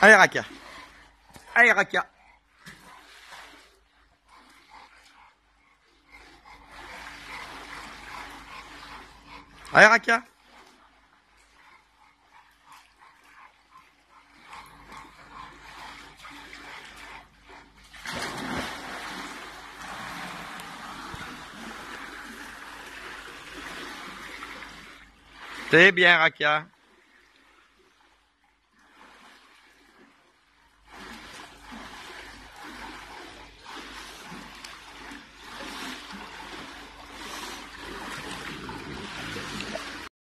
Allez, Rakia. Allez, Rakia. Allez, Rakia. C'est bien, Rakia.